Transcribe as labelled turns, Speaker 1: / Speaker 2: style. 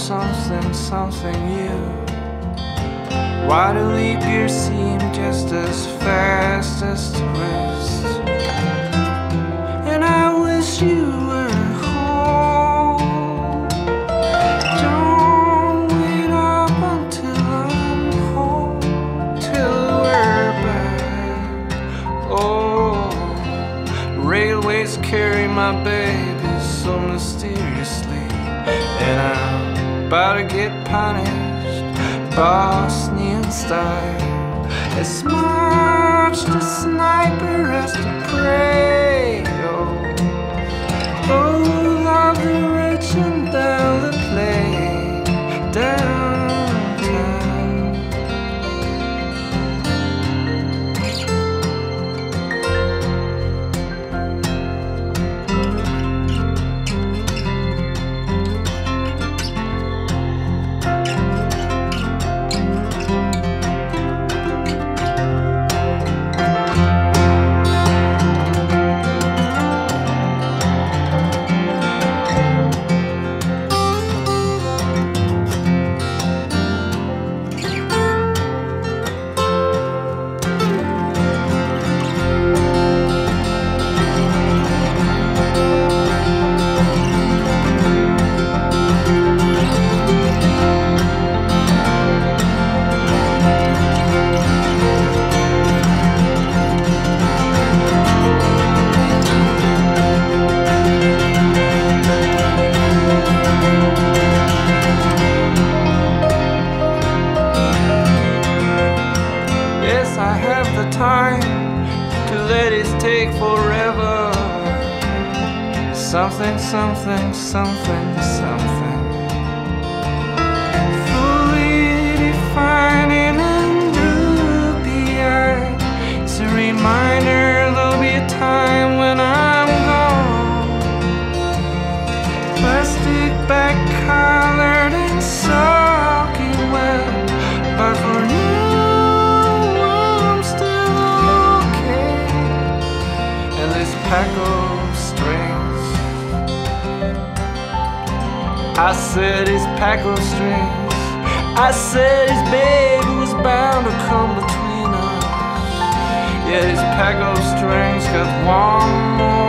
Speaker 1: something, something new. Why do leap years seem just as fast as the rest? And I wish you were home. Don't wait up until I'm home till we're back. Oh, railways carry my baby so mysteriously, about to get punished, Bosnian style. As much the sniper to it take forever. Something, something, something, something. I said his pack of strings. I said his baby was bound to come between us. Yeah, his pack of strings got one more